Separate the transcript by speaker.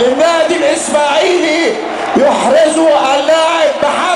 Speaker 1: النادي الإسماعيلي يحرزه اللاعب محمد